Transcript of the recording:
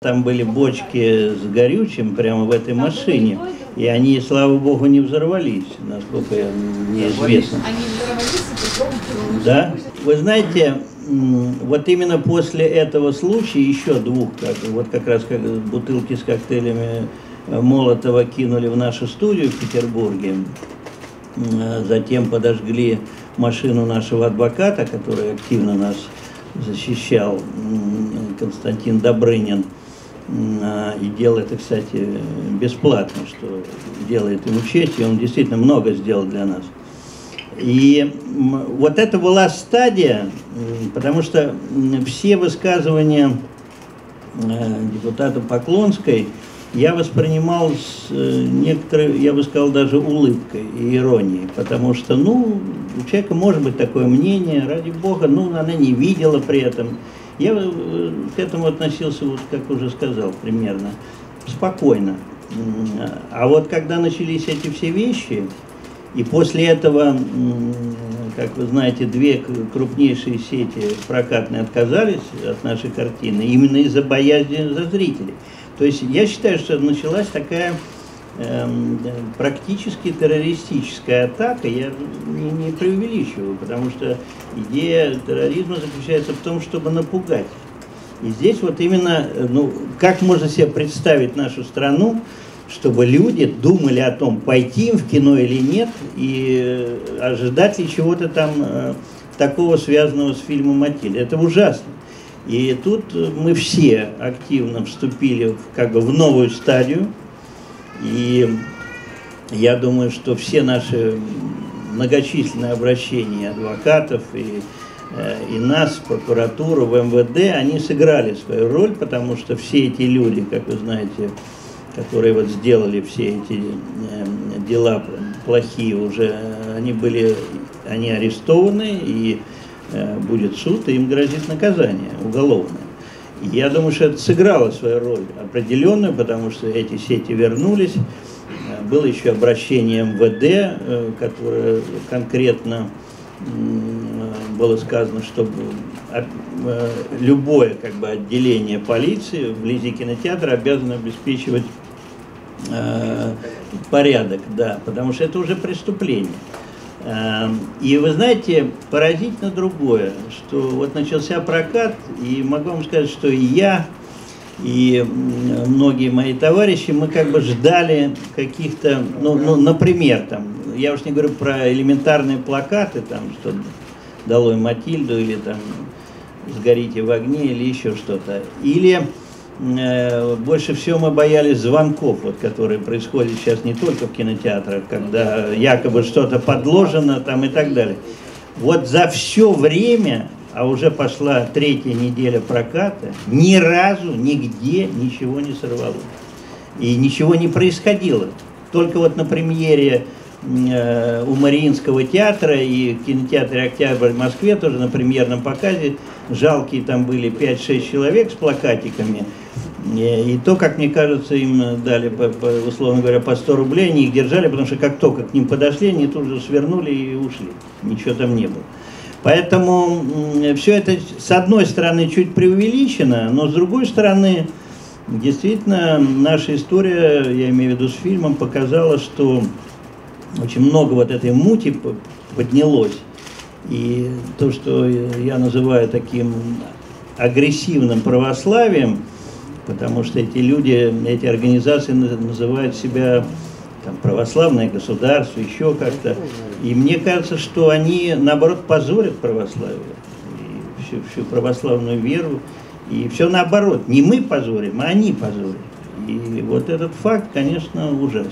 Там были бочки с горючим прямо в этой машине. И они, слава богу, не взорвались, насколько мне известно. Они взорвались. Да? Вы знаете, вот именно после этого случая, еще двух, как, вот как раз как бутылки с коктейлями э, Молотова кинули в нашу студию в Петербурге, э, затем подожгли машину нашего адвоката, который активно нас защищал, Константин Добрынин. А, И делал это, кстати, бесплатно, что делает ему честь, и он действительно много сделал для нас. И вот это была стадия, потому что все высказывания э, депутата Поклонской я воспринимал с э, некоторой, я бы сказал, даже улыбкой и иронией, потому что, ну, у человека может быть такое мнение, ради бога, ну, она не видела при этом. Я э, к этому относился, вот как уже сказал, примерно, спокойно. А вот когда начались эти все вещи, и после этого, как вы знаете, две крупнейшие сети прокатные отказались от нашей картины именно из-за боязни за зрителей. То есть я считаю, что началась такая эм, практически террористическая атака, я не, не преувеличиваю, потому что идея терроризма заключается в том, чтобы напугать. И здесь вот именно, э, ну, как можно себе представить нашу страну, чтобы люди думали о том, пойти им в кино или нет, и э, ожидать ли чего-то там э, такого связанного с фильмом «Матильда». Это ужасно. И тут э, мы все активно вступили в, как бы в новую стадию, и я думаю, что все наши многочисленные обращения адвокатов и, э, и нас, прокуратуру, в МВД, они сыграли свою роль, потому что все эти люди, как вы знаете, которые вот сделали все эти э, дела плохие уже, они были, они арестованы, и будет суд, и им грозит наказание уголовное. Я думаю, что это сыграло свою роль определенную, потому что эти сети вернулись. Э, Было еще обращение МВД, э, которое конкретно э, было сказано, что э, э, любое как бы, отделение полиции вблизи кинотеатра обязано обеспечивать э, порядок, да, потому что это уже преступление. Э, И вы знаете, поразительно другое, что вот начался прокат, и могу вам сказать, что и я, и многие мои товарищи, мы как бы ждали каких-то, ну, ну, например, там, я уж не говорю про элементарные плакаты, там, что «Долой Матильду» или там «Сгорите в огне» или еще что-то. Или больше всего мы боялись звонков, вот, которые происходят сейчас не только в кинотеатрах, когда якобы что-то подложено там и так далее. Вот за все время, а уже пошла третья неделя проката, ни разу нигде ничего не сорвалось. И ничего не происходило. Только вот на премьере э, у Мариинского театра и в кинотеатре «Октябрь» в Москве тоже на премьерном показе жалкие там были 5-6 человек с плакатиками. Э, И то, как мне кажется, им дали, условно говоря, по 100 рублей, они их держали, потому что как только к ним подошли, они тут же свернули и ушли. Ничего там не было. Поэтому все это, с одной стороны, чуть преувеличено, но с другой стороны, действительно, наша история, я имею в виду с фильмом, показала, что очень много вот этой мути поднялось. И то, что я называю таким агрессивным православием, потому что эти люди, эти организации на- называют себя там, православное государство, еще как-то. И мне кажется, что они, наоборот, позорят православие, и всю, всю православную веру. И все наоборот, не мы позорим, а они позорят. И вот этот факт, конечно, ужасен.